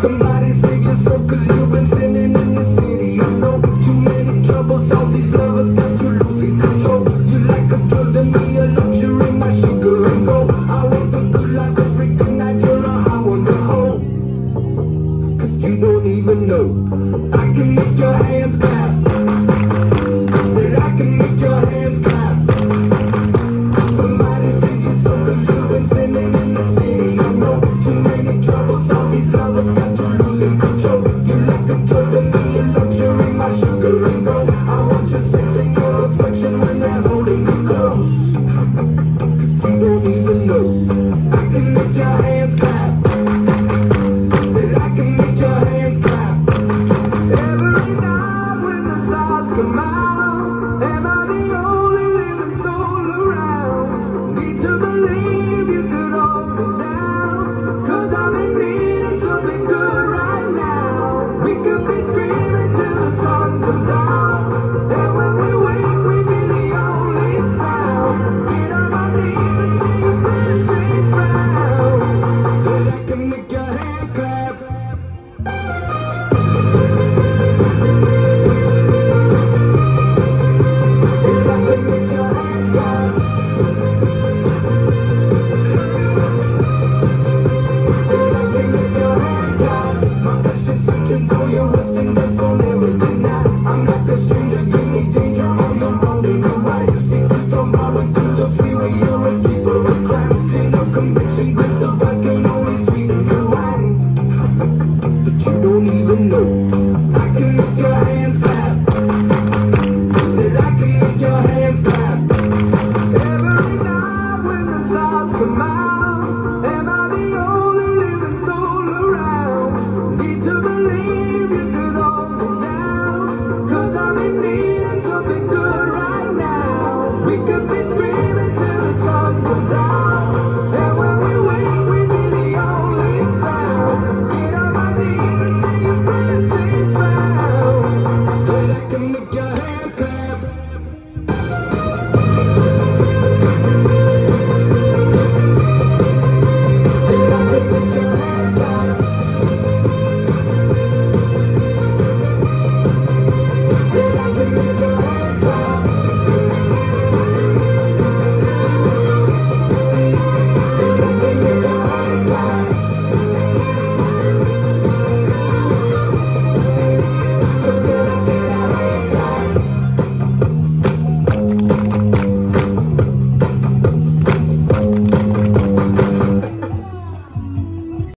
Somebody save cause you've been sinning in the city. Know too many troubles, all these lovers got you losing control. You like a drug to me, a luxury, my sugar and gold. I want the good life every good I you don't even know. I can make your hands clap. my